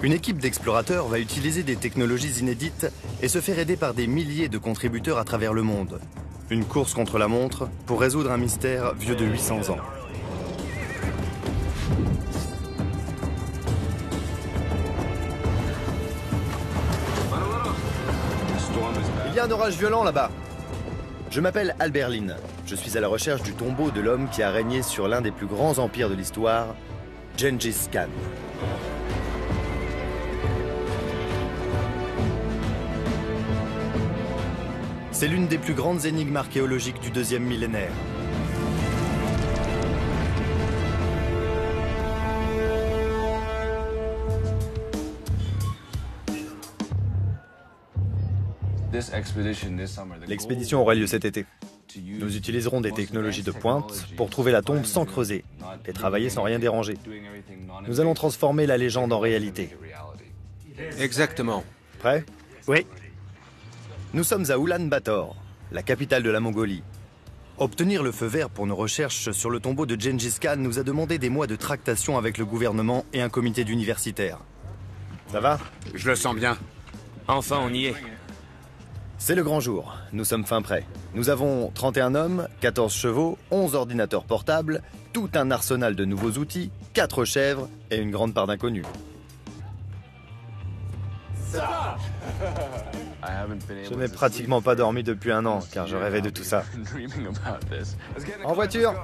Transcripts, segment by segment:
Une équipe d'explorateurs va utiliser des technologies inédites et se faire aider par des milliers de contributeurs à travers le monde. Une course contre la montre pour résoudre un mystère vieux de 800 ans. Il y a un orage violent là-bas. Je m'appelle Albert Lynn. Je suis à la recherche du tombeau de l'homme qui a régné sur l'un des plus grands empires de l'histoire, Gengis Khan. C'est l'une des plus grandes énigmes archéologiques du deuxième millénaire. L'expédition aura lieu cet été. Nous utiliserons des technologies de pointe pour trouver la tombe sans creuser et travailler sans rien déranger. Nous allons transformer la légende en réalité. Exactement. Prêt? Oui. Nous sommes à Ulaanbaatar, la capitale de la Mongolie. Obtenir le feu vert pour nos recherches sur le tombeau de Gengis Khan nous a demandé des mois de tractation avec le gouvernement et un comité d'universitaires. Ça va? Je le sens bien. Enfin, on y est. C'est le grand jour. Nous sommes fin prêts. Nous avons 31 hommes, 14 chevaux, 11 ordinateurs portables, tout un arsenal de nouveaux outils, 4 chèvres et une grande part d'inconnus. Je n'ai pratiquement pas dormi depuis un an, car je rêvais de tout ça. En voiture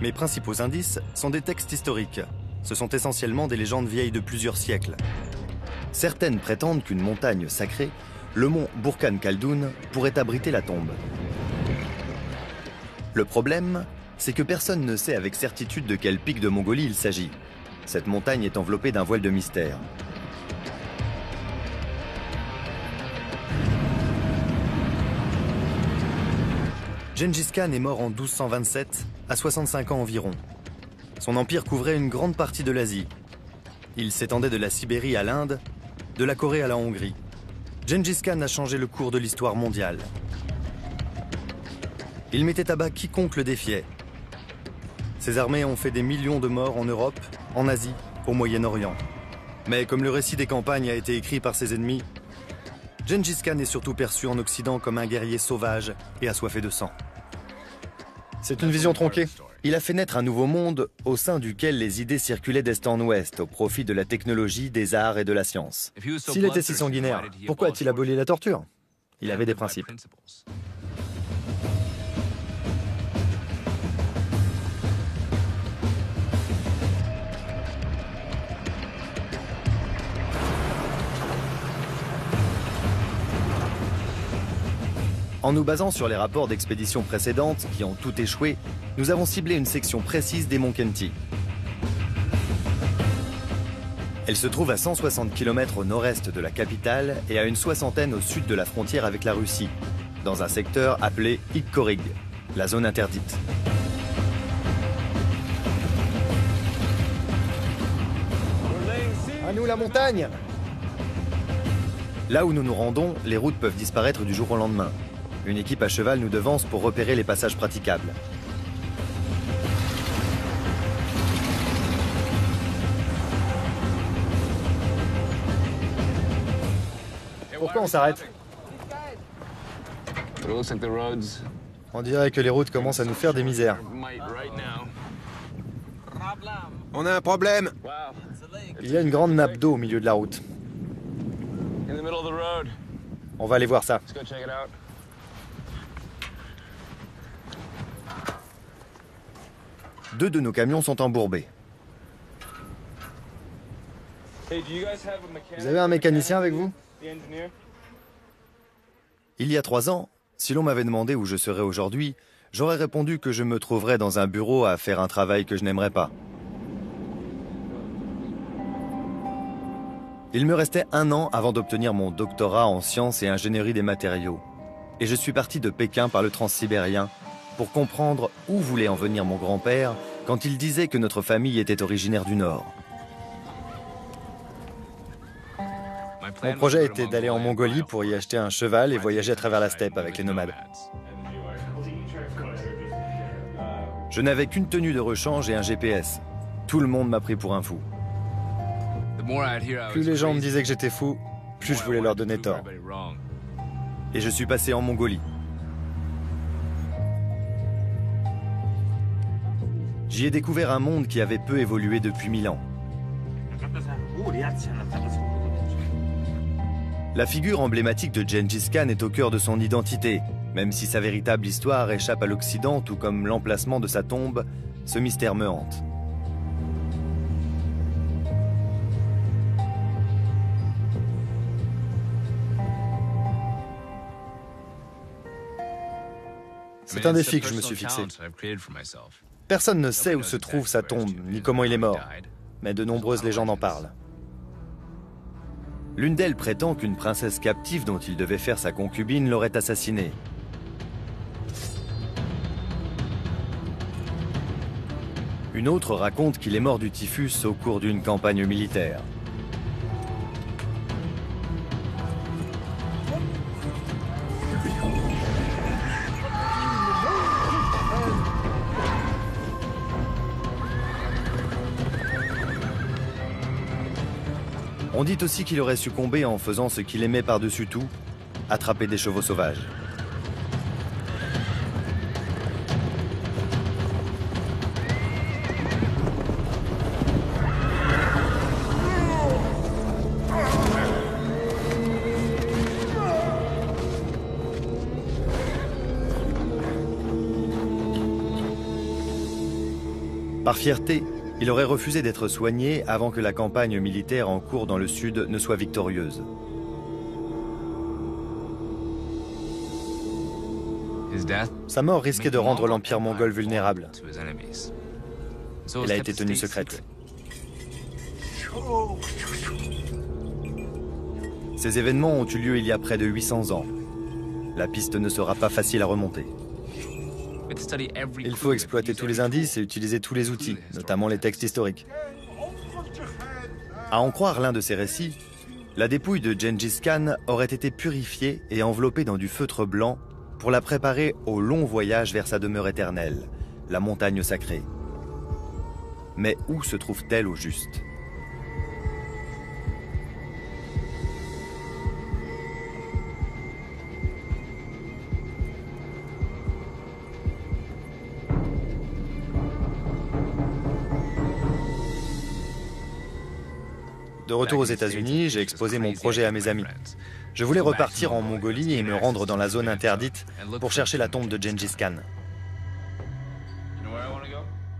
Mes principaux indices sont des textes historiques. Ce sont essentiellement des légendes vieilles de plusieurs siècles. Certaines prétendent qu'une montagne sacrée, le mont Burkhan Khaldoun, pourrait abriter la tombe. Le problème, c'est que personne ne sait avec certitude de quel pic de Mongolie il s'agit. Cette montagne est enveloppée d'un voile de mystère. Gengis Khan est mort en 1227, à 65 ans environ. Son empire couvrait une grande partie de l'Asie. Il s'étendait de la Sibérie à l'Inde, de la Corée à la Hongrie. Gengis Khan a changé le cours de l'histoire mondiale. Il mettait à bas quiconque le défiait. Ses armées ont fait des millions de morts en Europe, en Asie, au Moyen-Orient. Mais comme le récit des campagnes a été écrit par ses ennemis, Gengis Khan est surtout perçu en Occident comme un guerrier sauvage et assoiffé de sang. C'est une vision tronquée. Il a fait naître un nouveau monde au sein duquel les idées circulaient d'est en ouest au profit de la technologie, des arts et de la science. S'il était si sanguinaire, pourquoi a-t-il aboli la torture? Il avait des principes. En nous basant sur les rapports d'expéditions précédentes qui ont tout échoué, nous avons ciblé une section précise des monts Kenti. Elle se trouve à 160 km au nord-est de la capitale et à une soixantaine au sud de la frontière avec la Russie, dans un secteur appelé Ikkorig, la zone interdite. À nous la montagne Là où nous nous rendons, les routes peuvent disparaître du jour au lendemain. Une équipe à cheval nous devance pour repérer les passages praticables. Pourquoi on s'arrête On dirait que les routes commencent à nous faire des misères. On a un problème. Il y a une grande nappe d'eau au milieu de la route. On va aller voir ça. Deux de nos camions sont embourbés. Vous avez un mécanicien avec vous? Il y a trois ans, si l'on m'avait demandé où je serais aujourd'hui, j'aurais répondu que je me trouverais dans un bureau à faire un travail que je n'aimerais pas. Il me restait un an avant d'obtenir mon doctorat en sciences et ingénierie des matériaux. Et je suis parti de Pékin par le transsibérien pour comprendre où voulait en venir mon grand-père quand il disait que notre famille était originaire du Nord. Mon projet était d'aller en Mongolie pour y acheter un cheval et voyager à travers la steppe avec les nomades. Je n'avais qu'une tenue de rechange et un GPS. Tout le monde m'a pris pour un fou. Plus les gens me disaient que j'étais fou, plus je voulais leur donner tort. Et je suis passé en Mongolie. J'y ai découvert un monde qui avait peu évolué depuis mille ans. La figure emblématique de Gengis Khan est au cœur de son identité, même si sa véritable histoire échappe à l'Occident, tout comme l'emplacement de sa tombe, ce mystère me hante. C'est un défi que je me suis fixé. Personne ne sait où se trouve sa tombe, ni comment il est mort, mais de nombreuses légendes en parlent. L'une d'elles prétend qu'une princesse captive dont il devait faire sa concubine l'aurait assassiné. Une autre raconte qu'il est mort du typhus au cours d'une campagne militaire. On dit aussi qu'il aurait succombé en faisant ce qu'il aimait par-dessus tout, attraper des chevaux sauvages. Par fierté, il aurait refusé d'être soigné avant que la campagne militaire en cours dans le sud ne soit victorieuse. Sa mort risquait de rendre l'Empire mongol vulnérable. Elle a été tenue secrète. Ces événements ont eu lieu il y a près de 800 ans. La piste ne sera pas facile à remonter. Il faut exploiter tous les indices et utiliser tous les outils, notamment les textes historiques. À en croire l'un de ces récits, la dépouille de Gengis Khan aurait été purifiée et enveloppée dans du feutre blanc pour la préparer au long voyage vers sa demeure éternelle, la montagne sacrée. Mais où se trouve-t-elle au juste? De retour aux États-Unis, j'ai exposé mon projet à mes amis. Je voulais repartir en Mongolie et me rendre dans la zone interdite pour chercher la tombe de Gengis Khan.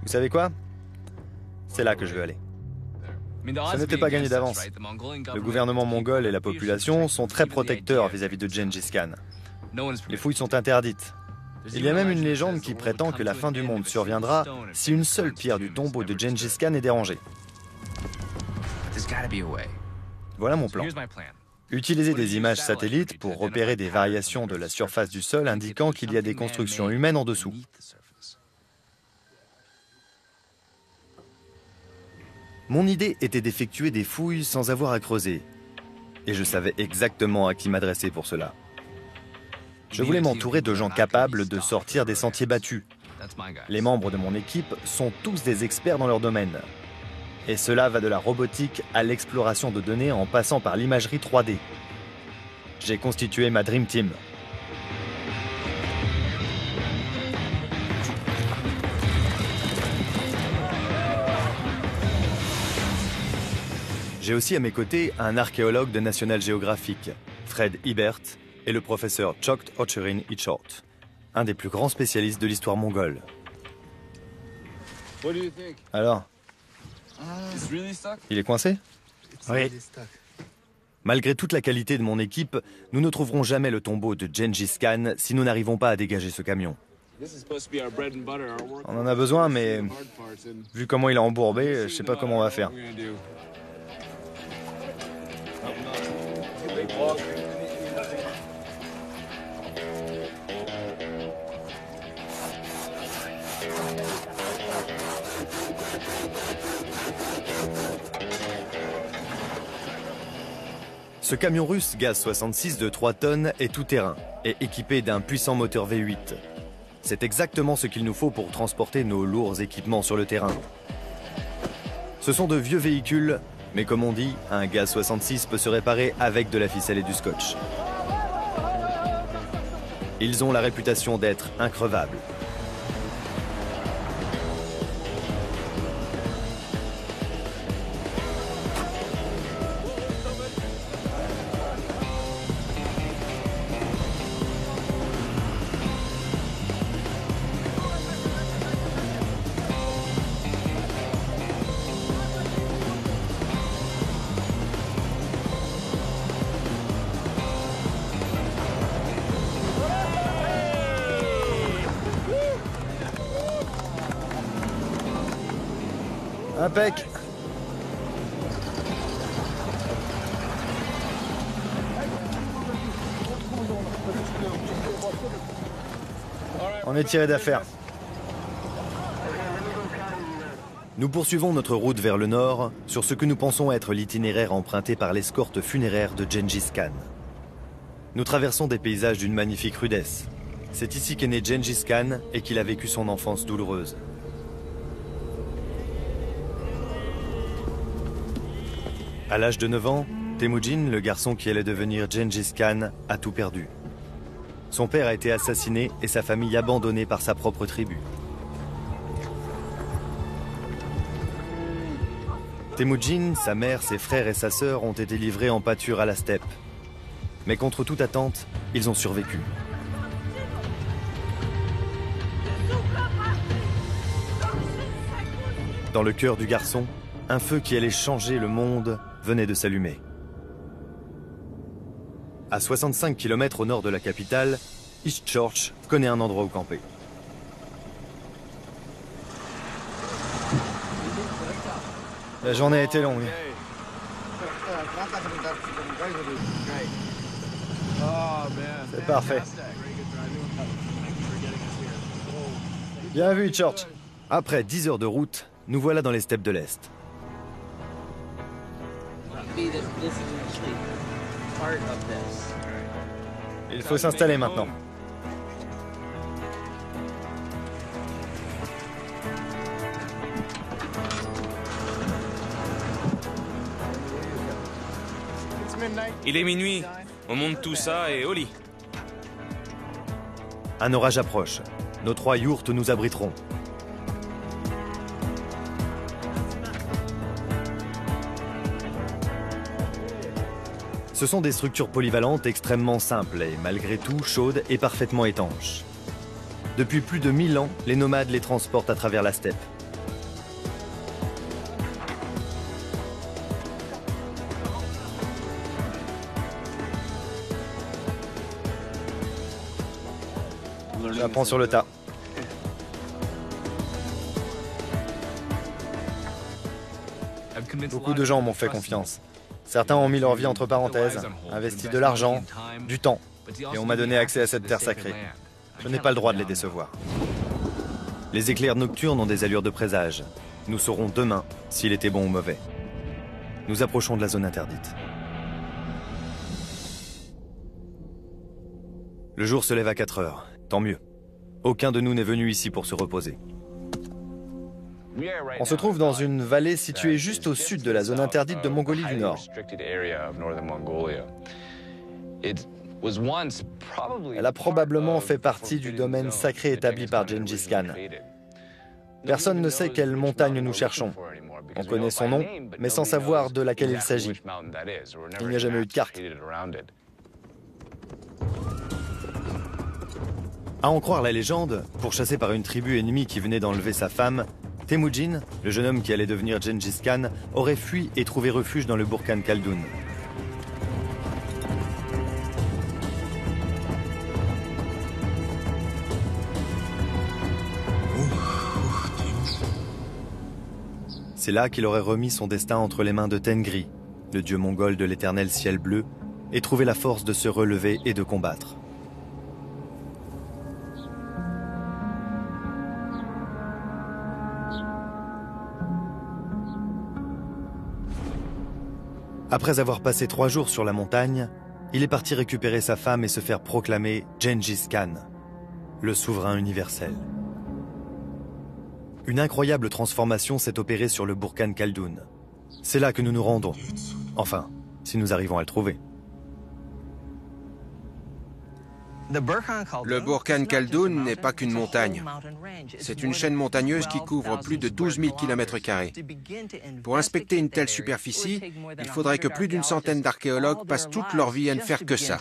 Vous savez quoi? C'est là que je veux aller. Ce n'était pas gagné d'avance. Le gouvernement mongol et la population sont très protecteurs vis-à-vis de Gengis Khan. Les fouilles sont interdites. Il y a même une légende qui prétend que la fin du monde surviendra si une seule pierre du tombeau de Gengis Khan est dérangée. Voilà mon plan. Utiliser des images satellites pour repérer des variations de la surface? du sol indiquant qu'il y a des constructions humaines en dessous. Mon idée était d'effectuer des fouilles sans avoir à creuser. Et je savais exactement à qui m'adresser pour cela. Je voulais m'entourer de gens capables de sortir des sentiers battus. Les membres de mon équipe sont tous des experts dans leur domaine. Et cela va de la robotique à l'exploration de données en passant par l'imagerie 3D. J'ai constitué ma Dream Team. J'ai aussi à mes côtés un archéologue de National Geographic, Fred Ibert, et le professeur Chokt Ocherin Ichort, un des plus grands spécialistes de l'histoire mongole. Alors, il est coincé Oui. Malgré toute la qualité de mon équipe, nous ne trouverons jamais le tombeau de Gengis Khan si nous n'arrivons pas à dégager ce camion. On en a besoin, mais vu comment il est embourbé, je sais pas comment on va faire. Ce camion russe gaz 66 de 3 tonnes est tout-terrain et équipé d'un puissant moteur V8. c'est exactement ce qu'il nous faut pour transporter nos lourds équipements sur le terrain. Ce sont de vieux véhicules, mais comme on dit, un gaz 66 peut se réparer avec de la ficelle et du scotch. Ils ont la réputation d'être increvables. Tiré d'affaire. Nous poursuivons notre route vers le nord sur ce que nous pensons être l'itinéraire emprunté par l'escorte funéraire de Gengis Khan. Nous traversons des paysages d'une magnifique rudesse. C'est ici qu'est né Gengis Khan et qu'il a vécu son enfance douloureuse. À l'âge de 9 ans, Temujin, le garçon qui allait devenir Gengis Khan, a tout perdu. Son père a été assassiné et sa famille abandonnée par sa propre tribu. Temujin, sa mère, ses frères et sa sœur ont été livrés en pâture à la steppe. Mais contre toute attente, ils ont survécu. Dans le cœur du garçon, un feu qui allait changer le monde venait de s'allumer. À 65 km au nord de la capitale, East Church connaît un endroit où camper. La journée a été longue. C'est parfait. Bien vu, Church. Après 10 heures de route, nous voilà dans les steppes de l'Est. Il faut s'installer maintenant. Il est minuit. On monte tout ça et au lit. Un orage approche. Nos trois yourtes nous abriteront. Ce sont des structures polyvalentes extrêmement simples et malgré tout chaudes et parfaitement étanches. Depuis plus de 1000 ans, les nomades les transportent à travers la steppe. J'apprends sur le tas. Beaucoup de gens m'ont fait confiance. Certains ont mis leur vie entre parenthèses, investi de l'argent, du temps, et on m'a donné accès à cette terre sacrée. Je n'ai pas le droit de les décevoir. Les éclairs nocturnes ont des allures de présage. Nous saurons demain s'il était bon ou mauvais. Nous approchons de la zone interdite. Le jour se lève à 4 heures. Tant mieux. Aucun de nous n'est venu ici pour se reposer. On se trouve dans une vallée située juste au sud de la zone interdite de Mongolie du Nord. Elle a probablement fait partie du domaine sacré établi par Gengis Khan. Personne ne sait quelle montagne nous cherchons. On connaît son nom, mais sans savoir de laquelle il s'agit. Il n'y a jamais eu de carte. À en croire la légende, pourchassé par une tribu ennemie qui venait d'enlever sa femme, Temujin, le jeune homme qui allait devenir Gengis Khan, aurait fui et trouvé refuge dans le Burkhan Khaldun. C'est là qu'il aurait remis son destin entre les mains de Tengri, le dieu mongol de l'éternel ciel bleu, et trouvé la force de se relever et de combattre. Après avoir passé trois jours sur la montagne, il est parti récupérer sa femme et se faire proclamer Gengis Khan. le souverain universel. Une incroyable transformation s'est opérée sur le Burkhan Khaldoun. C'est là que nous nous rendons. Enfin, si nous arrivons à le trouver. Le Burkhan Khaldoun n'est pas qu'une montagne. C'est une chaîne montagneuse qui couvre plus de 12 000 km. Pour inspecter une telle superficie, il faudrait que plus d'une centaine d'archéologues passent toute leur vie à ne faire que ça.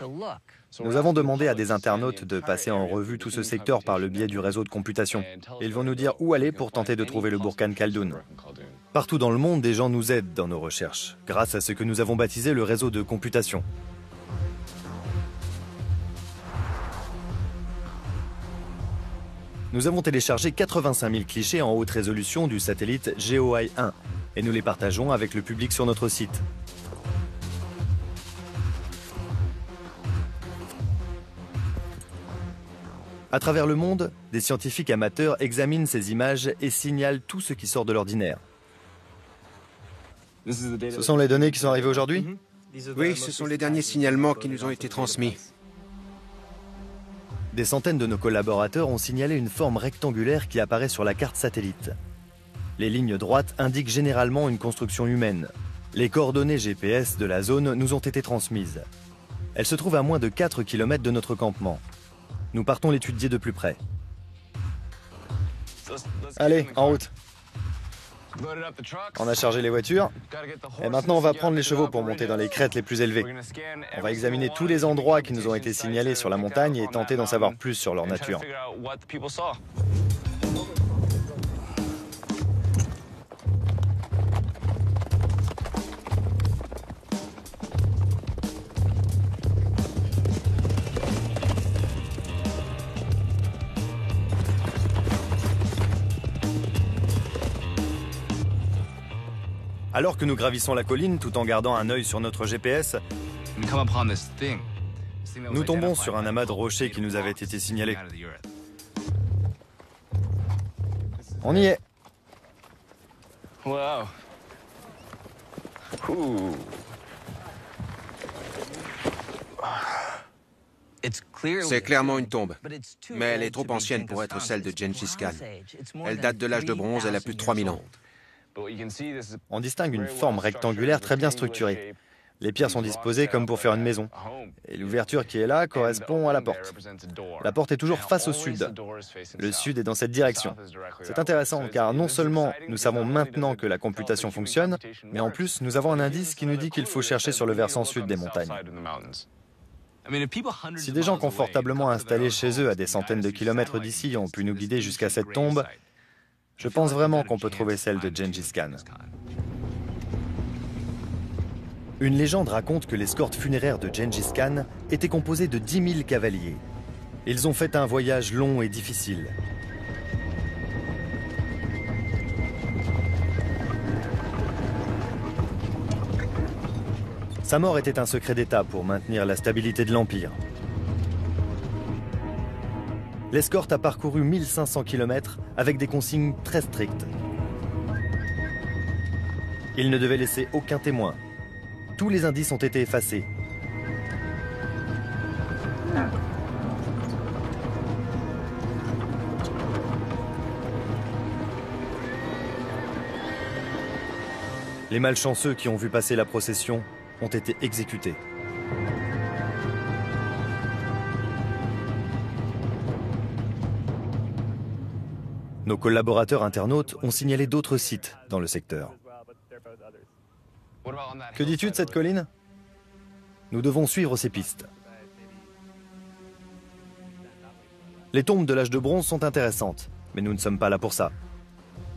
Nous avons demandé à des internautes de passer en revue tout ce secteur par le biais du réseau de computation. Ils vont nous dire où aller pour tenter de trouver le Burkhan Khaldoun. Partout dans le monde, des gens nous aident dans nos recherches, grâce à ce que nous avons baptisé le réseau de computation. Nous avons téléchargé 85 000 clichés en haute résolution du satellite GeoEye 1 et nous les partageons avec le public sur notre site. À travers le monde, des scientifiques amateurs examinent ces images et signalent tout ce qui sort de l'ordinaire. Ce sont les données qui sont arrivées aujourd'hui? Oui, ce sont les derniers signalements qui nous ont été transmis. Des centaines de nos collaborateurs ont signalé une forme rectangulaire qui apparaît sur la carte satellite. Les lignes droites indiquent généralement une construction humaine. Les coordonnées GPS de la zone nous ont été transmises. Elles se trouvent à moins de 4 km de notre campement. Nous partons l'étudier de plus près. Allez, en route on a chargé les voitures. Et maintenant, on va prendre les chevaux pour monter dans les crêtes les plus élevées. On va examiner tous les endroits qui nous ont été signalés sur la montagne et tenter d'en savoir plus sur leur nature. Alors que nous gravissons la colline tout en gardant un œil sur notre GPS, nous tombons sur un amas de rochers qui nous avait été signalé. On y est. C'est clairement une tombe, mais elle est trop ancienne pour être celle de Gengis Khan. Elle date de l'âge de bronze, elle a plus de 3000 ans. On distingue une forme rectangulaire très bien structurée. Les pierres sont disposées comme pour faire une maison. Et l'ouverture qui est là correspond à la porte. La porte est toujours face au sud. Le sud est dans cette direction. C'est intéressant car non seulement nous savons maintenant que la computation fonctionne, mais en plus nous avons un indice qui nous dit qu'il faut chercher sur le versant sud des montagnes. Si des gens confortablement installés chez eux à des centaines de kilomètres d'ici ont pu nous guider jusqu'à cette tombe, je pense vraiment qu'on peut trouver celle de Gengis Khan. Une légende raconte que l'escorte funéraire de Gengis Khan était composée de 10 000 cavaliers. Ils ont fait un voyage long et difficile. Sa mort était un secret d'État pour maintenir la stabilité de l'Empire. L'escorte a parcouru 1500 km avec des consignes très strictes. Il ne devait laisser aucun témoin. Tous les indices ont été effacés. Les malchanceux qui ont vu passer la procession ont été exécutés. Nos collaborateurs internautes ont signalé d'autres sites dans le secteur. Que dis-tu de cette colline? Nous devons suivre ces pistes. Les tombes de l'âge de bronze sont intéressantes, mais nous ne sommes pas là pour ça.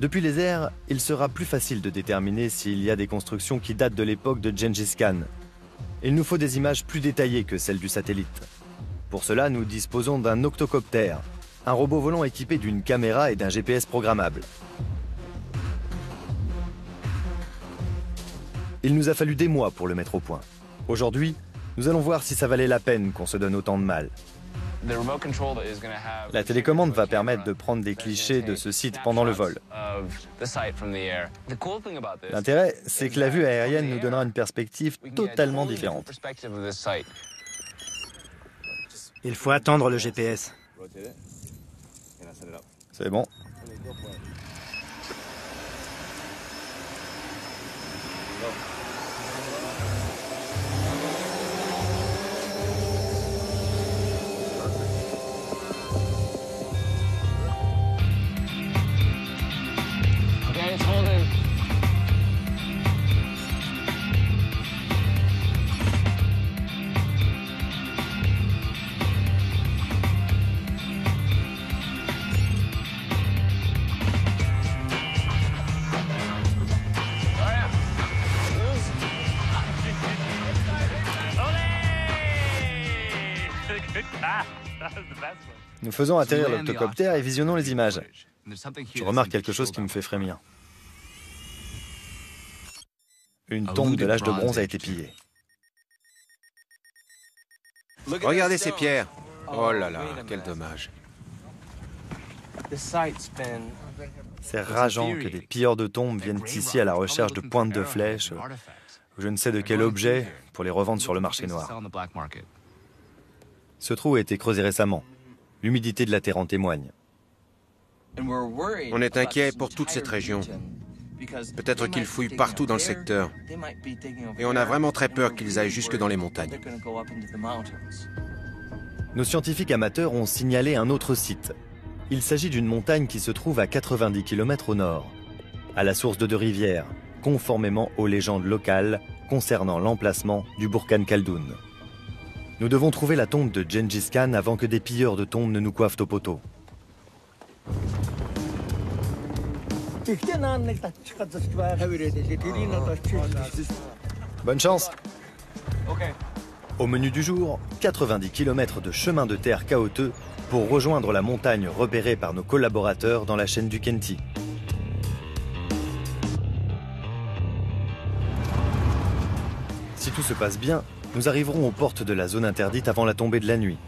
Depuis les airs, il sera plus facile de déterminer s'il y a des constructions qui datent de l'époque de Gengis Khan. Il nous faut des images plus détaillées que celles du satellite. Pour cela, nous disposons d'un octocoptère, un robot volant équipé d'une caméra et d'un GPS programmable. Il nous a fallu des mois pour le mettre au point. Aujourd'hui, nous allons voir si ça valait la peine qu'on se donne autant de mal. La télécommande va permettre de prendre des clichés de ce site pendant le vol. L'intérêt, c'est que la vue aérienne nous donnera une perspective totalement différente. Il faut attendre le GPS. C'est bon. Nous faisons atterrir l'octocoptère et visionnons les images. Je remarque quelque chose qui me fait frémir. Une tombe de l'âge de bronze a été pillée. Regardez ces pierres. Oh là là, quel dommage. C'est rageant que des pilleurs de tombes viennent ici à la recherche de pointes de flèches ou je ne sais de quel objet pour les revendre sur le marché noir. Ce trou a été creusé récemment. L'humidité de la terre en témoigne. On est inquiet pour toute cette région. Peut-être qu'ils fouillent partout dans le secteur. Et on a vraiment très peur qu'ils aillent jusque dans les montagnes. Nos scientifiques amateurs ont signalé un autre site. Il s'agit d'une montagne qui se trouve à 90 km au nord, à la source de deux rivières, conformément aux légendes locales concernant l'emplacement du Burkhan Khaldoun. Nous devons trouver la tombe de Gengis Khan avant que des pilleurs de tombes ne nous coiffent au poteau. Bonne chance Au menu du jour, 90 km de chemin de terre chaotique pour rejoindre la montagne repérée par nos collaborateurs dans la chaîne du Kenti. Si tout se passe bien, nous arriverons aux portes de la zone interdite avant la tombée de la nuit.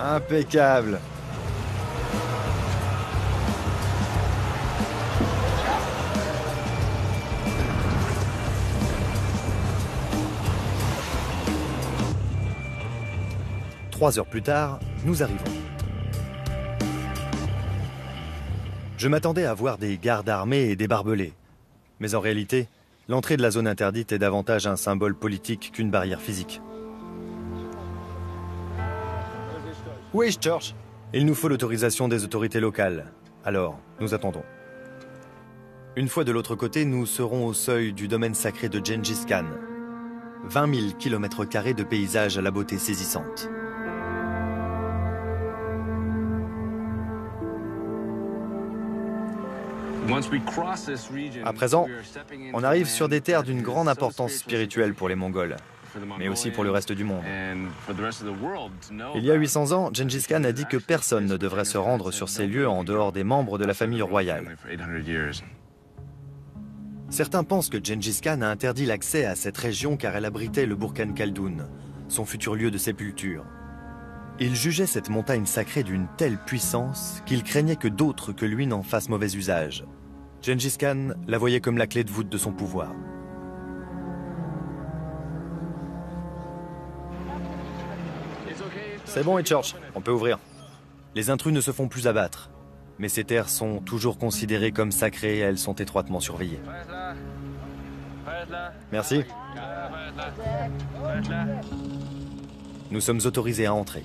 Impeccable Trois heures plus tard, nous arrivons. Je m'attendais à voir des gardes armés et des barbelés. Mais en réalité, l'entrée de la zone interdite est davantage un symbole politique qu'une barrière physique. Oui, Church. Il nous faut l'autorisation des autorités locales. Alors, nous attendons. Une fois de l'autre côté, nous serons au seuil du domaine sacré de Gengis Khan. 20 000 km de paysages à la beauté saisissante. À présent, on arrive sur des terres d'une grande importance spirituelle pour les Mongols, mais aussi pour le reste du monde. Il y a 800 ans, Gengis Khan a dit que personne ne devrait se rendre sur ces lieux en dehors des membres de la famille royale. Certains pensent que Gengis Khan a interdit l'accès à cette région car elle abritait le Burkhan Khaldoun, son futur lieu de sépulture. Il jugeait cette montagne sacrée d'une telle puissance qu'il craignait que d'autres que lui n'en fassent mauvais usage. Gengis Khan la voyait comme la clé de voûte de son pouvoir. C'est bon, Church, on peut ouvrir. Les intrus ne se font plus abattre, mais ces terres sont toujours considérées comme sacrées et elles sont étroitement surveillées. Merci. Nous sommes autorisés à entrer.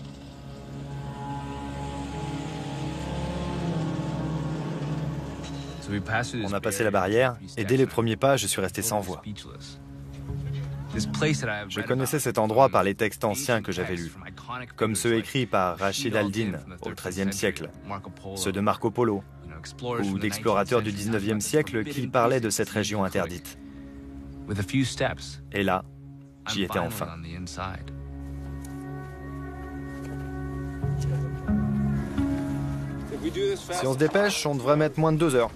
On a passé la barrière et dès les premiers pas, je suis resté sans voix. Je connaissais cet endroit par les textes anciens que j'avais lus, comme ceux écrits par Rachid al-Din au XIIIe siècle, ceux de Marco Polo, ou d'explorateurs du XIXe siècle qui parlaient de cette région interdite. Et là, j'y étais enfin. Si on se dépêche, on devrait mettre moins de deux heures.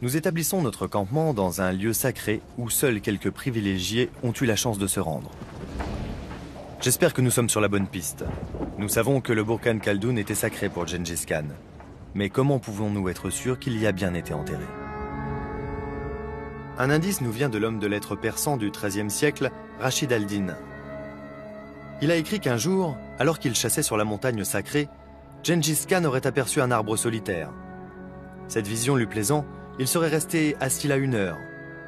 Nous établissons notre campement dans un lieu sacré où seuls quelques privilégiés ont eu la chance de se rendre. J'espère que nous sommes sur la bonne piste. Nous savons que le Burkhan Khaldoun était sacré pour Gengis Khan. Mais comment pouvons-nous être sûrs qu'il y a bien été enterré? Un indice nous vient de l'homme de lettres persan du XIIIe siècle, Rachid al-Din. Il a écrit qu'un jour, alors qu'il chassait sur la montagne sacrée, Gengis Khan aurait aperçu un arbre solitaire. Cette vision lui plaisant, il serait resté assis là une heure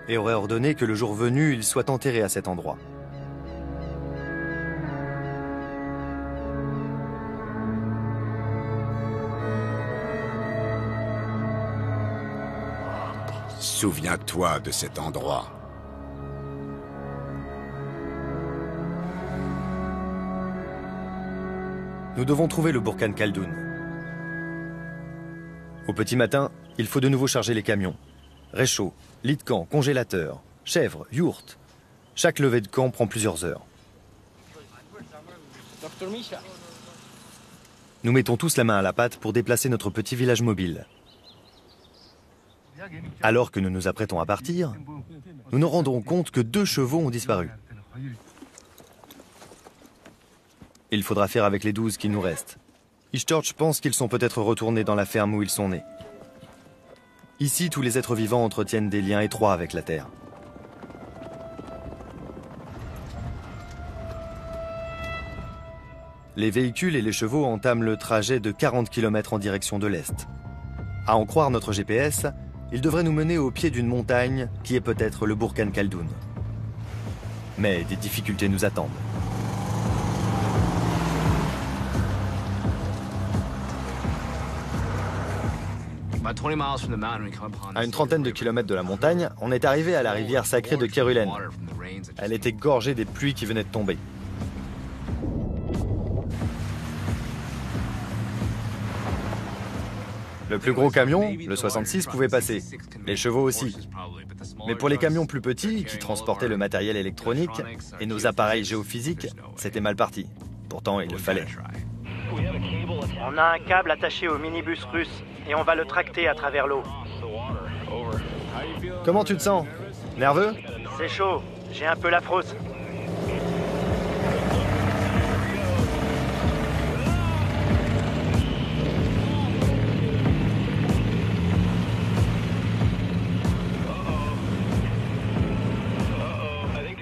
et aurait ordonné que le jour venu, il soit enterré à cet endroit. Souviens-toi de cet endroit. Nous devons trouver le Burkhan Khaldoun. Au petit matin, il faut de nouveau charger les camions. Réchaud, lit de camp, congélateur, chèvres, yourte. Chaque levée de camp prend plusieurs heures. Nous mettons tous la main à la pâte pour déplacer notre petit village mobile. Alors que nous nous apprêtons à partir, nous nous rendons compte que deux chevaux ont disparu. Il faudra faire avec les douze qui nous restent. Ishtorch pense qu'ils sont peut-être retournés dans la ferme où ils sont nés. Ici, tous les êtres vivants entretiennent des liens étroits avec la Terre. Les véhicules et les chevaux entament le trajet de 40 km en direction de l'Est. À en croire notre GPS, il devrait nous mener au pied d'une montagne qui est peut-être le Burkhan Khaldoun. Mais des difficultés nous attendent. À une trentaine de kilomètres de la montagne, on est arrivé à la rivière sacrée de Kerulen. Elle était gorgée des pluies qui venaient de tomber. Le plus gros camion, le 66, pouvait passer. Les chevaux aussi. Mais pour les camions plus petits, qui transportaient le matériel électronique et nos appareils géophysiques, c'était mal parti. Pourtant, il le fallait. On a un câble attaché au minibus russe et on va le tracter à travers l'eau. Comment tu te sens Nerveux C'est chaud, j'ai un peu la frousse.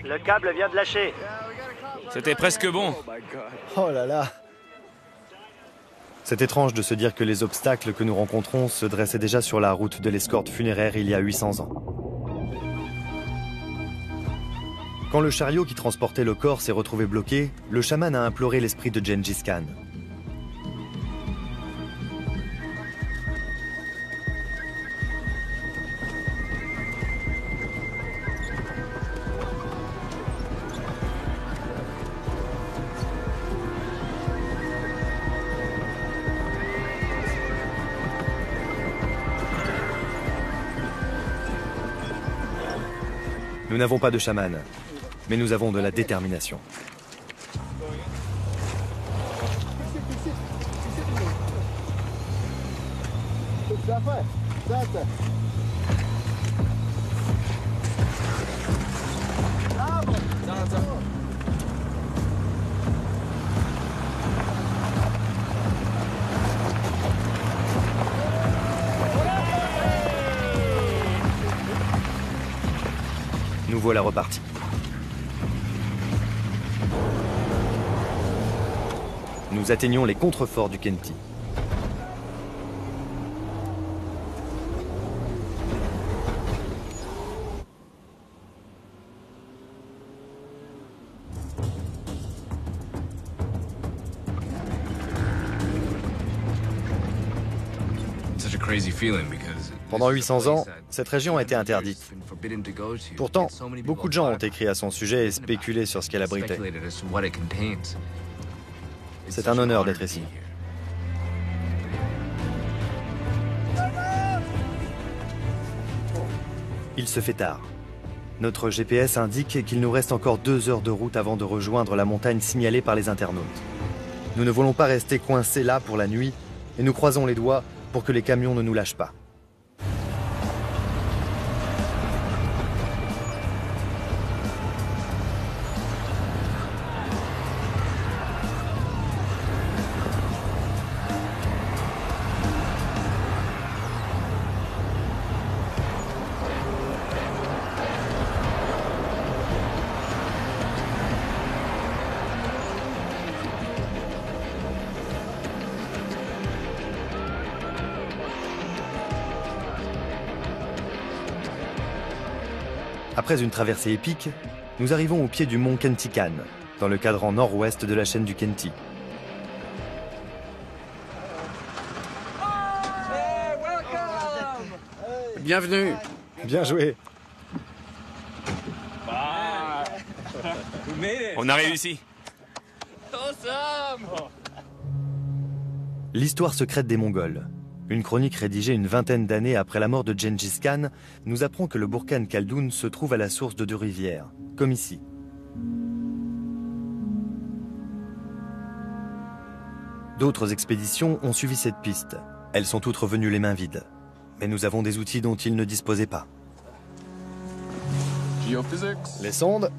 Le câble vient de lâcher. C'était presque bon. Oh là là C'est étrange de se dire que les obstacles que nous rencontrons se dressaient déjà sur la route de l'escorte funéraire il y a 800 ans. Quand le chariot qui transportait le corps s'est retrouvé bloqué, le chaman a imploré l'esprit de Gengis Khan. Nous n'avons pas de chaman, mais nous avons de la détermination. Voilà repartis. Nous atteignons les contreforts du Kenti. Pendant 800 ans, cette région a été interdite. Pourtant, beaucoup de gens ont écrit à son sujet et spéculé sur ce qu'elle abritait. C'est un honneur d'être ici. Il se fait tard. Notre GPS indique qu'il nous reste encore deux heures de route avant de rejoindre la montagne signalée par les internautes. Nous ne voulons pas rester coincés là pour la nuit et nous croisons les doigts pour que les camions ne nous lâchent pas. Après une traversée épique, nous arrivons au pied du mont Kentikan, dans le cadran nord-ouest de la chaîne du Kenti. Bienvenue. Bien joué. On a réussi. L'histoire secrète des Mongols. Une chronique rédigée une vingtaine d'années après la mort de Gengis Khan nous apprend que le Burkhan Khaldoun se trouve à la source de deux rivières, comme ici. D'autres expéditions ont suivi cette piste. Elles sont toutes revenues les mains vides. Mais nous avons des outils dont ils ne disposaient pas. Les sondes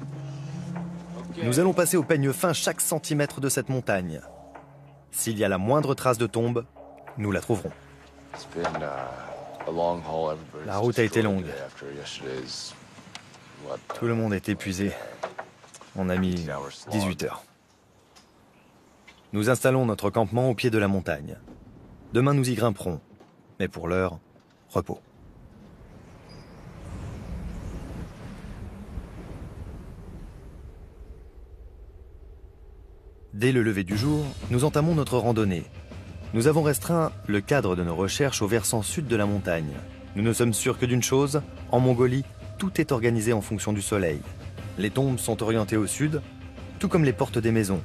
Nous allons passer au peigne fin chaque centimètre de cette montagne. S'il y a la moindre trace de tombe, nous la trouverons. La route a été longue. Tout le monde est épuisé. On a mis 18 heures. Nous installons notre campement au pied de la montagne. Demain, nous y grimperons. Mais pour l'heure, repos. Dès le lever du jour, nous entamons notre randonnée. Nous avons restreint le cadre de nos recherches au versant sud de la montagne. Nous ne sommes sûrs que d'une chose, en Mongolie, tout est organisé en fonction du soleil. Les tombes sont orientées au sud, tout comme les portes des maisons.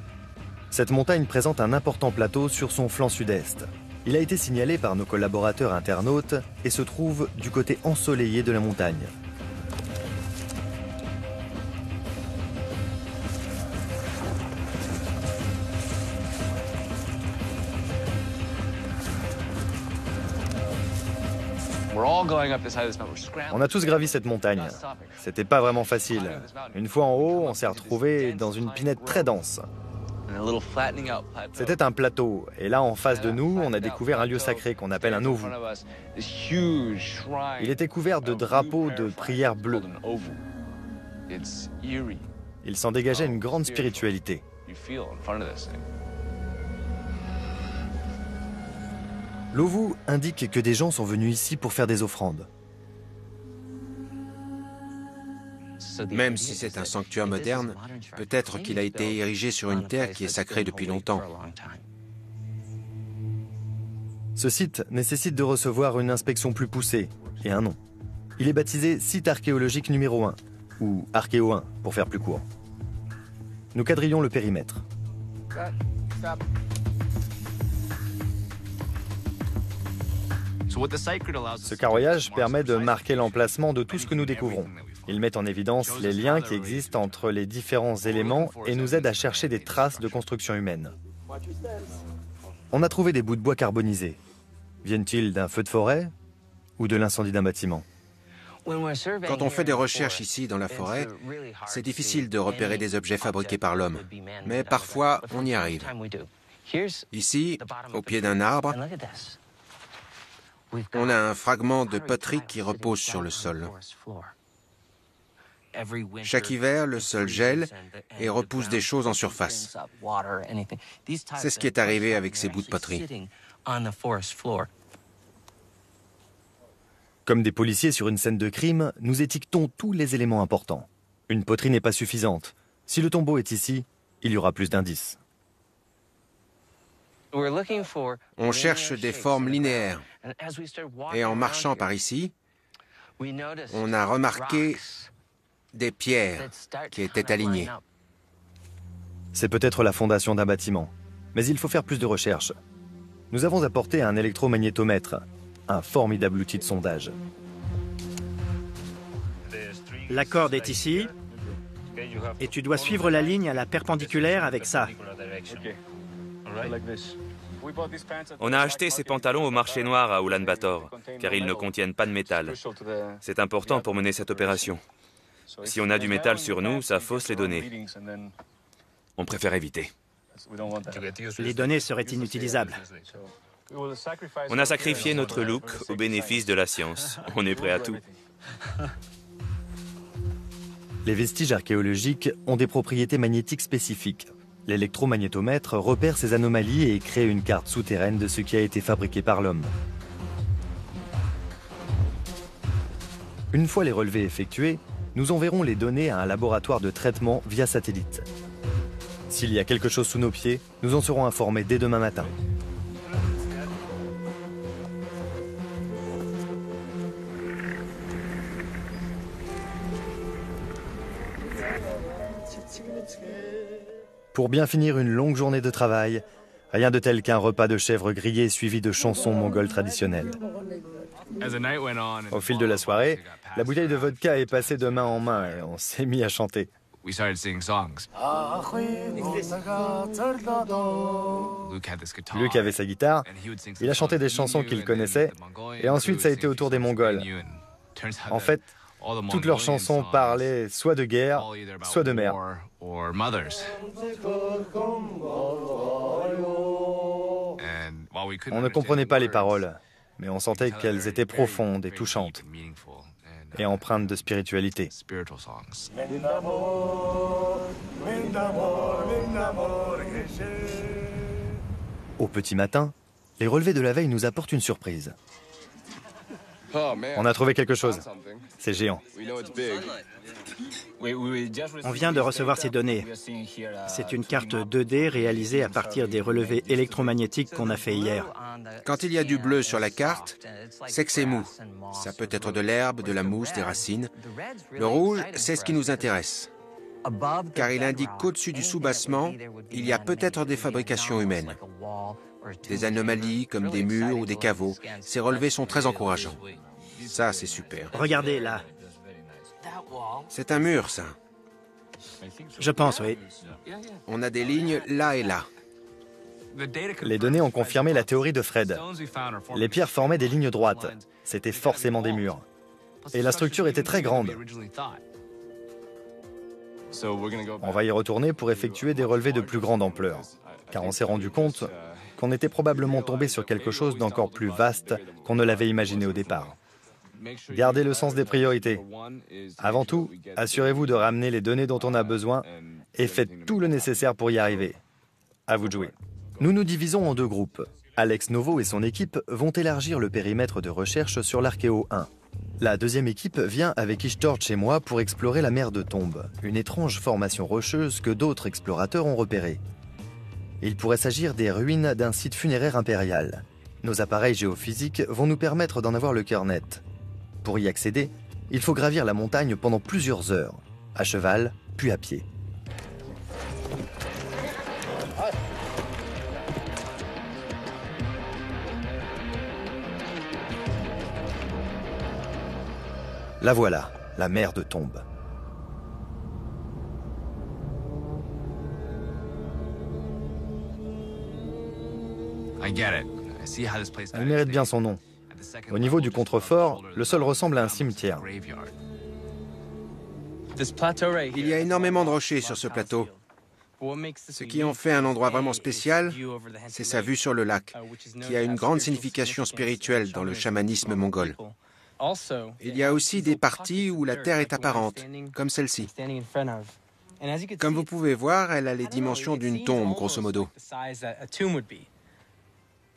Cette montagne présente un important plateau sur son flanc sud-est. Il a été signalé par nos collaborateurs internautes et se trouve du côté ensoleillé de la montagne. On a tous gravi cette montagne. C'était pas vraiment facile. Une fois en haut, on s'est retrouvé dans une pinette très dense. C'était un plateau, et là en face de nous, on a découvert un lieu sacré qu'on appelle un ovu. Il était couvert de drapeaux de prière bleus. Il s'en dégageait une grande spiritualité. L'ovu indique que des gens sont venus ici pour faire des offrandes. Même si c'est un sanctuaire moderne, peut-être qu'il a été érigé sur une terre qui est sacrée depuis longtemps. Ce site nécessite de recevoir une inspection plus poussée et un nom. Il est baptisé site archéologique numéro 1, ou Archéo 1 pour faire plus court. Nous quadrillons le périmètre. Ce carroyage permet de marquer l'emplacement de tout ce que nous découvrons. Il met en évidence les liens qui existent entre les différents éléments et nous aide à chercher des traces de construction humaine. On a trouvé des bouts de bois carbonisés. Viennent-ils d'un feu de forêt ou de l'incendie d'un bâtiment Quand on fait des recherches ici dans la forêt, c'est difficile de repérer des objets fabriqués par l'homme. Mais parfois, on y arrive. Ici, au pied d'un arbre, on a un fragment de poterie qui repose sur le sol. Chaque hiver, le sol gèle et repousse des choses en surface. C'est ce qui est arrivé avec ces bouts de poterie. Comme des policiers sur une scène de crime, nous étiquetons tous les éléments importants. Une poterie n'est pas suffisante. Si le tombeau est ici, il y aura plus d'indices. On cherche des formes linéaires. Et en marchant par ici, on a remarqué des pierres qui étaient alignées. C'est peut-être la fondation d'un bâtiment, mais il faut faire plus de recherches. Nous avons apporté un électromagnétomètre, un formidable outil de sondage. La corde est ici, et tu dois suivre la ligne à la perpendiculaire avec ça. On a acheté ces pantalons au marché noir à Ulaanbaatar, car ils ne contiennent pas de métal. C'est important pour mener cette opération. Si on a du métal sur nous, ça fausse les données. On préfère éviter. Les données seraient inutilisables. On a sacrifié notre look au bénéfice de la science. On est prêt à tout. Les vestiges archéologiques ont des propriétés magnétiques spécifiques. L'électromagnétomètre repère ces anomalies et crée une carte souterraine de ce qui a été fabriqué par l'homme. Une fois les relevés effectués, nous enverrons les données à un laboratoire de traitement via satellite. S'il y a quelque chose sous nos pieds, nous en serons informés dès demain matin. Pour bien finir une longue journée de travail, rien de tel qu'un repas de chèvre grillé suivi de chansons mongoles traditionnelles. Au fil de la soirée, la bouteille de vodka est passée de main en main et on s'est mis à chanter. Luke avait sa guitare, il a chanté des chansons qu'il connaissait, et ensuite ça a été au tour des Mongols. En fait, toutes leurs chansons parlaient soit de guerre, soit de mer. On ne comprenait pas les paroles, mais on sentait qu'elles étaient profondes et touchantes, et empreintes de spiritualité. Au petit matin, les relevés de la veille nous apportent une surprise. On a trouvé quelque chose. C'est géant. On vient de recevoir ces données. C'est une carte 2D réalisée à partir des relevés électromagnétiques qu'on a fait hier. Quand il y a du bleu sur la carte, c'est que c'est mou. Ça peut être de l'herbe, de la mousse, des racines. Le rouge, c'est ce qui nous intéresse. Car il indique qu'au-dessus du soubassement, il y a peut-être des fabrications humaines. Des anomalies comme des murs ou des caveaux. Ces relevés sont très encourageants. Ça, c'est super. Regardez là. C'est un mur, ça. Je pense, oui. On a des lignes là et là. Les données ont confirmé la théorie de Fred. Les pierres formaient des lignes droites. C'était forcément des murs. Et la structure était très grande. On va y retourner pour effectuer des relevés de plus grande ampleur, car on s'est rendu compte qu'on était probablement tombé sur quelque chose d'encore plus vaste qu'on ne l'avait imaginé au départ. Gardez le sens des priorités. Avant tout, assurez-vous de ramener les données dont on a besoin et faites tout le nécessaire pour y arriver. À vous de jouer. Nous nous divisons en deux groupes. Alex Novo et son équipe vont élargir le périmètre de recherche sur l'Archéo 1. La deuxième équipe vient avec Ishtorch et moi pour explorer la mer de Tombe, une étrange formation rocheuse que d'autres explorateurs ont repérée. Il pourrait s'agir des ruines d'un site funéraire impérial. Nos appareils géophysiques vont nous permettre d'en avoir le cœur net. Pour y accéder, il faut gravir la montagne pendant plusieurs heures, à cheval, puis à pied. La voilà, la mer de Tombe. Elle mérite bien son nom. Au niveau du contrefort, le sol ressemble à un cimetière. Il y a énormément de rochers sur ce plateau. Ce qui en fait un endroit vraiment spécial, c'est sa vue sur le lac, qui a une grande signification spirituelle dans le chamanisme mongol. Il y a aussi des parties où la terre est apparente, comme celle-ci. Comme vous pouvez voir, elle a les dimensions d'une tombe, grosso modo.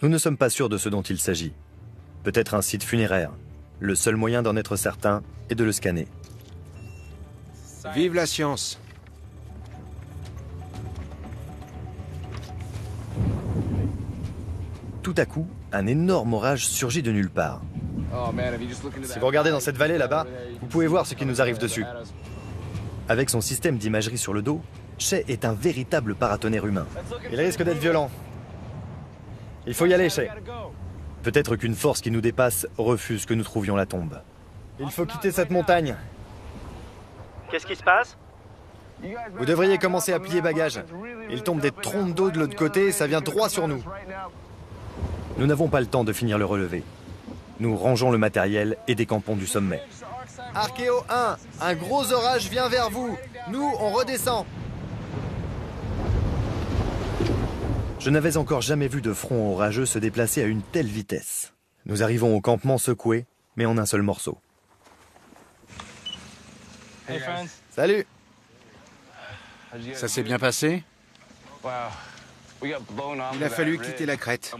Nous ne sommes pas sûrs de ce dont il s'agit. Peut-être un site funéraire. Le seul moyen d'en être certain est de le scanner. Vive la science Tout à coup, un énorme orage surgit de nulle part. Si vous regardez dans cette vallée là-bas, vous pouvez voir ce qui nous arrive dessus. Avec son système d'imagerie sur le dos, Shay est un véritable paratonnerre humain. Il risque d'être violent. Il faut y aller, Shay. Peut-être qu'une force qui nous dépasse refuse que nous trouvions la tombe. Il faut quitter cette montagne. Qu'est-ce qui se passe? Vous devriez commencer à plier bagages. Il tombe des trompes d'eau de l'autre côté et ça vient droit sur nous. Nous n'avons pas le temps de finir le relevé. Nous rangeons le matériel et décampons du sommet. Archéo 1, un gros orage vient vers vous. Nous, on redescend. Je n'avais encore jamais vu de front orageux se déplacer à une telle vitesse. Nous arrivons au campement secoué, mais en un seul morceau. Salut Ça s'est bien passé? Il a fallu quitter la crête.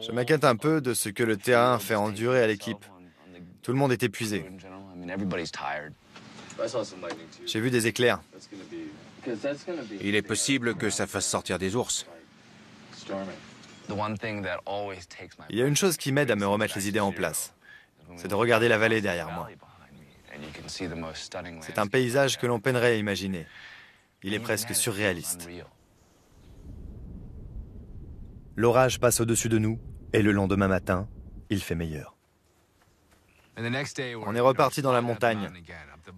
Je m'inquiète un peu de ce que le terrain fait endurer à l'équipe. Tout le monde est épuisé. J'ai vu des éclairs. Il est possible que ça fasse sortir des ours. Il y a une chose qui m'aide à me remettre les idées en place. C'est de regarder la vallée derrière moi. C'est un paysage que l'on peinerait à imaginer. Il est presque surréaliste. L'orage passe au-dessus de nous et le lendemain matin, il fait meilleur. On est reparti dans la montagne.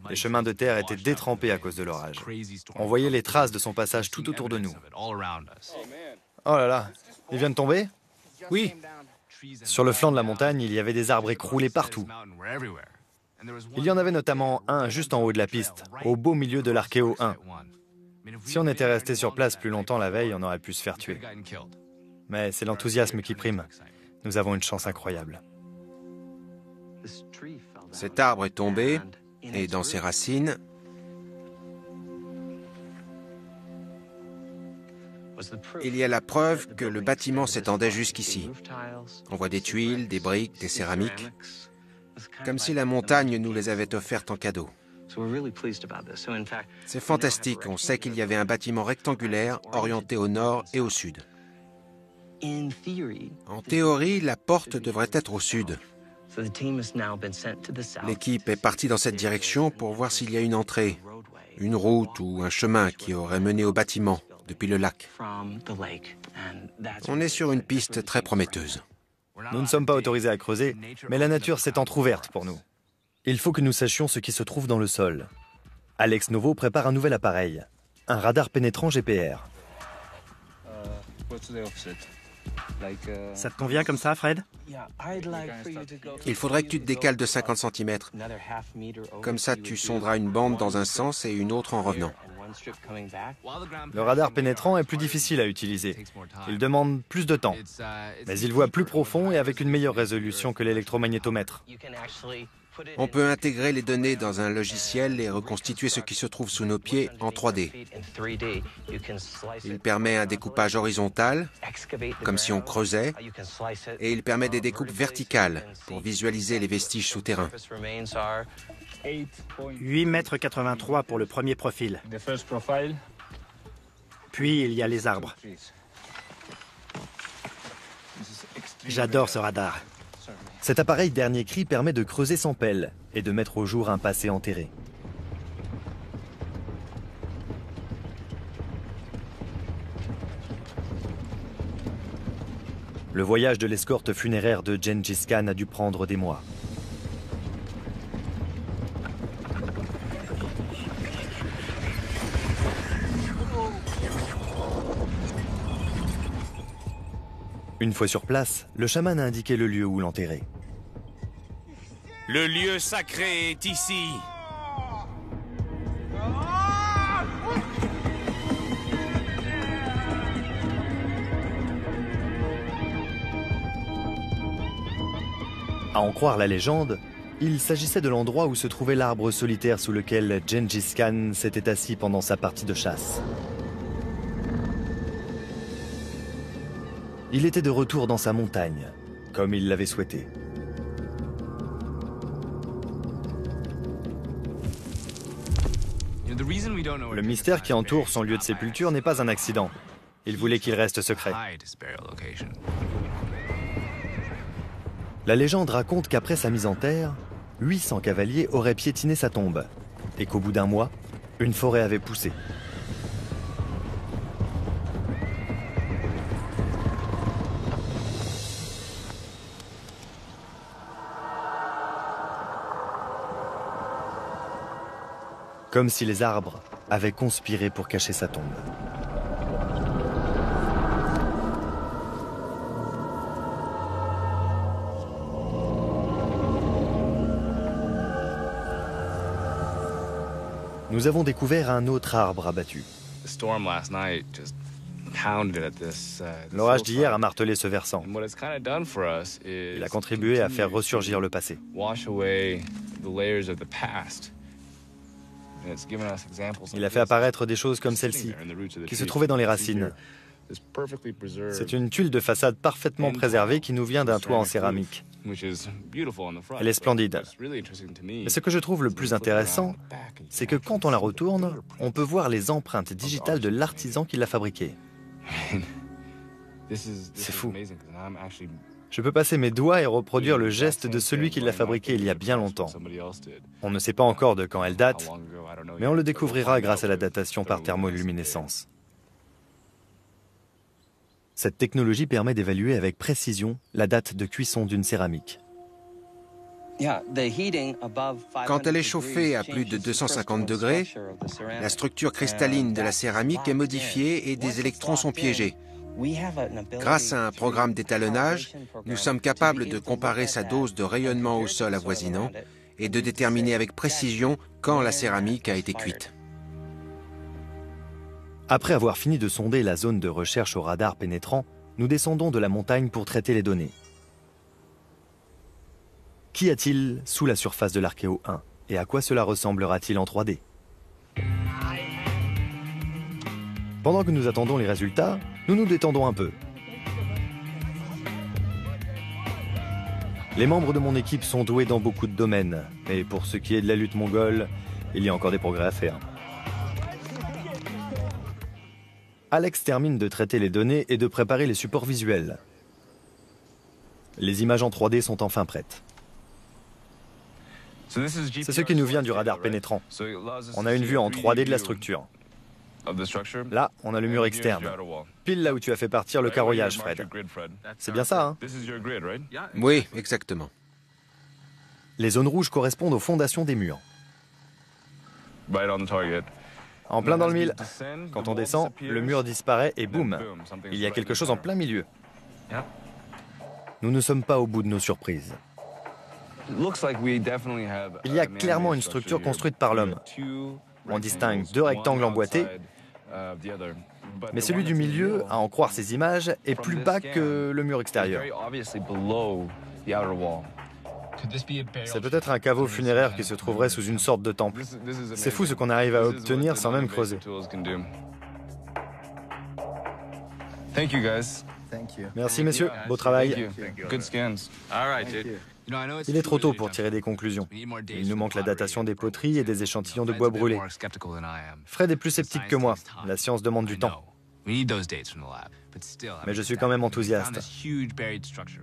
Les chemins de terre étaient détrempés à cause de l'orage. On voyait les traces de son passage tout autour de nous. Oh là là, il vient de tomber? Oui, Sur le flanc de la montagne, il y avait des arbres écroulés partout. Il y en avait notamment un juste en haut de la piste, au beau milieu de l'Archéo 1. Si on était resté sur place plus longtemps la veille, on aurait pu se faire tuer. Mais c'est l'enthousiasme qui prime. Nous avons une chance incroyable. cet arbre est tombé et dans ses racines, il y a la preuve que le bâtiment s'étendait jusqu'ici. On voit des tuiles, des briques, des céramiques, comme si la montagne nous les avait offertes en cadeau. C'est fantastique, on sait qu'il y avait un bâtiment rectangulaire orienté au nord et au sud. En théorie, la porte devrait être au sud. L'équipe est partie dans cette direction pour voir s'il y a une entrée, une route ou un chemin qui aurait mené au bâtiment depuis le lac. On est sur une piste très prometteuse. Nous ne sommes pas autorisés à creuser, mais la nature s'est entr'ouverte pour nous. Il faut que nous sachions ce qui se trouve dans le sol. Alex Novo prépare un nouvel appareil, un radar pénétrant GPR. Ça te convient comme ça, Fred? Il faudrait que tu te décales de 50 cm. Comme ça, tu sonderas une bande dans un sens et une autre en revenant. Le radar pénétrant est plus difficile à utiliser. Il demande plus de temps, mais il voit plus profond et avec une meilleure résolution que l'électromagnétomètre. On peut intégrer les données dans un logiciel et reconstituer ce qui se trouve sous nos pieds en 3D. Il permet un découpage horizontal, comme si on creusait, et il permet des découpes verticales pour visualiser les vestiges souterrains. 8 mètres 83 pour le premier profil. Puis il y a les arbres. J'adore ce radar. Cet appareil dernier cri permet de creuser sans pelle et de mettre au jour un passé enterré. Le voyage de l'escorte funéraire de Gengis Khan a dû prendre des mois. Une fois sur place, le chaman a indiqué le lieu où l'enterrer. Le lieu sacré est ici. À en croire la légende, il s'agissait de l'endroit où se trouvait l'arbre solitaire sous lequel Gengis Khan s'était assis pendant sa partie de chasse. Il était de retour dans sa montagne, comme il l'avait souhaité. Le mystère qui entoure son lieu de sépulture n'est pas un accident. Il voulait qu'il reste secret. La légende raconte qu'après sa mise en terre, 800 cavaliers auraient piétiné sa tombe et qu'au bout d'un mois, une forêt avait poussé. Comme si les arbres avaient conspiré pour cacher sa tombe. Nous avons découvert un autre arbre abattu. L'orage d'hier a martelé ce versant. Il a contribué à faire ressurgir le passé. Il a fait apparaître des choses comme celle-ci, qui se trouvaient dans les racines. C'est une tuile de façade parfaitement préservée qui nous vient d'un toit en céramique. Elle est splendide. Mais ce que je trouve le plus intéressant, c'est que quand on la retourne, on peut voir les empreintes digitales de l'artisan qui l'a fabriquée. C'est fou. Je peux passer mes doigts et reproduire le geste de celui qui l'a fabriqué il y a bien longtemps. On ne sait pas encore de quand elle date, mais on le découvrira grâce à la datation par thermoluminescence. Cette technologie permet d'évaluer avec précision la date de cuisson d'une céramique. Quand elle est chauffée à plus de 250 degrés, la structure cristalline de la céramique est modifiée et des électrons sont piégés. Grâce à un programme d'étalonnage, nous sommes capables de comparer sa dose de rayonnement au sol avoisinant et de déterminer avec précision quand la céramique a été cuite. Après avoir fini de sonder la zone de recherche au radar pénétrant, nous descendons de la montagne pour traiter les données. Qu'y a-t-il sous la surface de l'Archéo 1 et à quoi cela ressemblera-t-il en 3D Pendant que nous attendons les résultats, nous nous détendons un peu. Les membres de mon équipe sont doués dans beaucoup de domaines, mais pour ce qui est de la lutte mongole, il y a encore des progrès à faire. Alex termine de traiter les données et de préparer les supports visuels. Les images en 3D sont enfin prêtes. C'est ce qui nous vient du radar pénétrant. On a une vue en 3D de la structure. Là, on a le mur externe. Pile là où tu as fait partir le carroyage, Fred. C'est bien ça, hein Oui, exactement. Les zones rouges correspondent aux fondations des murs. En plein dans le mille. Quand on descend, le mur disparaît et boum, il y a quelque chose en plein milieu. Nous ne sommes pas au bout de nos surprises. Il y a clairement une structure construite par l'homme. On distingue deux rectangles emboîtés, mais celui du milieu, à en croire ces images, est plus bas que le mur extérieur. C'est peut-être un caveau funéraire qui se trouverait sous une sorte de temple. C'est fou ce qu'on arrive à obtenir sans même creuser. Merci messieurs, beau travail. Il est trop tôt pour tirer des conclusions. Il nous manque la datation des poteries et des échantillons de bois brûlés. Fred est plus sceptique que moi. La science demande du temps. Mais je suis quand même enthousiaste.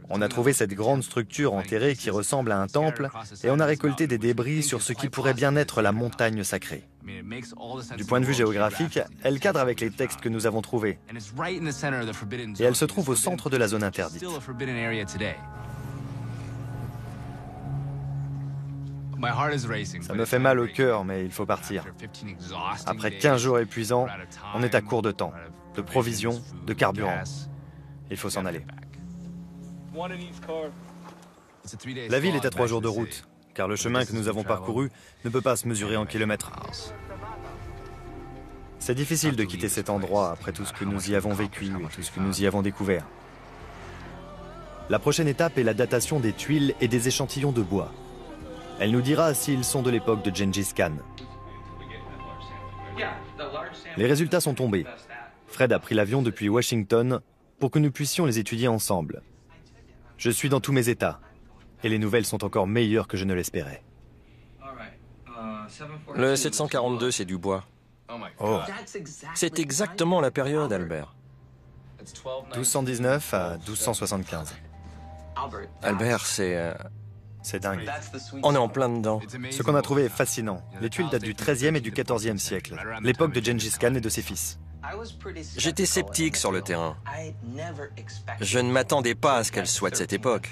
On a trouvé cette grande structure enterrée qui ressemble à un temple et on a récolté des débris sur ce qui pourrait bien être la montagne sacrée. Du point de vue géographique, elle cadre avec les textes que nous avons trouvés. Et elle se trouve au centre de la zone interdite. Ça me fait mal au cœur, mais il faut partir. Après 15 jours épuisants, on est à court de temps, de provisions, de carburant. Il faut s'en aller. La ville est à trois jours de route, car le chemin que nous avons parcouru ne peut pas se mesurer en kilomètres. C'est difficile de quitter cet endroit après tout ce que nous y avons vécu et tout ce que nous y avons découvert. La prochaine étape est la datation des tuiles et des échantillons de bois. Elle nous dira s'ils sont de l'époque de Gengis Khan. Les résultats sont tombés. Fred a pris l'avion depuis Washington pour que nous puissions les étudier ensemble. Je suis dans tous mes états, et les nouvelles sont encore meilleures que je ne l'espérais. Le 742, c'est du bois. Oh, C'est exactement la période, Albert. 1219 à 1275. Albert, c'est... C'est dingue. On est en plein dedans. Ce qu'on a trouvé est fascinant. Les tuiles datent du XIIIe et du XIVe siècle, l'époque de Gengis Khan et de ses fils. J'étais sceptique sur le terrain. Je ne m'attendais pas à ce qu'elle soit de cette époque.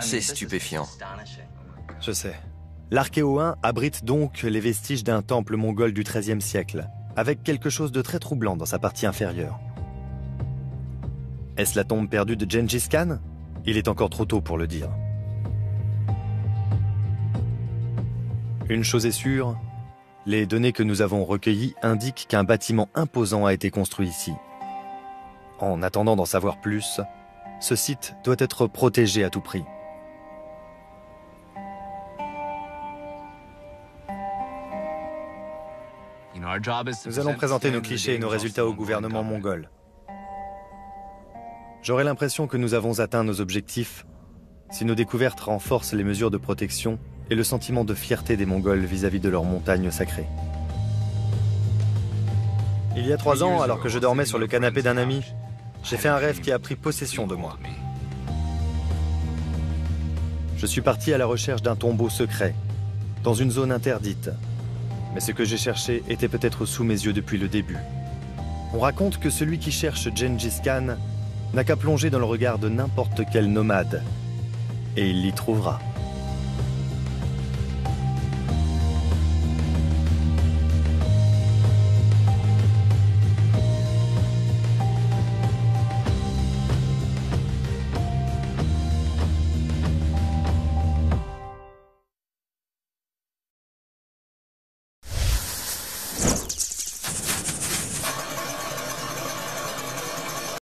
C'est stupéfiant. Je sais. L'Archéo 1 abrite donc les vestiges d'un temple mongol du XIIIe siècle, avec quelque chose de très troublant dans sa partie inférieure. Est-ce la tombe perdue de Gengis Khan? Il est encore trop tôt pour le dire. Une chose est sûre, les données que nous avons recueillies indiquent qu'un bâtiment imposant a été construit ici. En attendant d'en savoir plus, ce site doit être protégé à tout prix. Nous allons présenter nos clichés et nos résultats au gouvernement mongol. J'aurai l'impression que nous avons atteint nos objectifs si nos découvertes renforcent les mesures de protection et le sentiment de fierté des Mongols vis-à-vis de leurs montagnes sacrées. Il y a trois ans, alors que je dormais sur le canapé d'un ami, j'ai fait un rêve qui a pris possession de moi. Je suis parti à la recherche d'un tombeau secret, dans une zone interdite. Mais ce que j'ai cherché était peut-être sous mes yeux depuis le début. On raconte que celui qui cherche Gengis Khan n'a qu'à plonger dans le regard de n'importe quel nomade, et il l'y trouvera.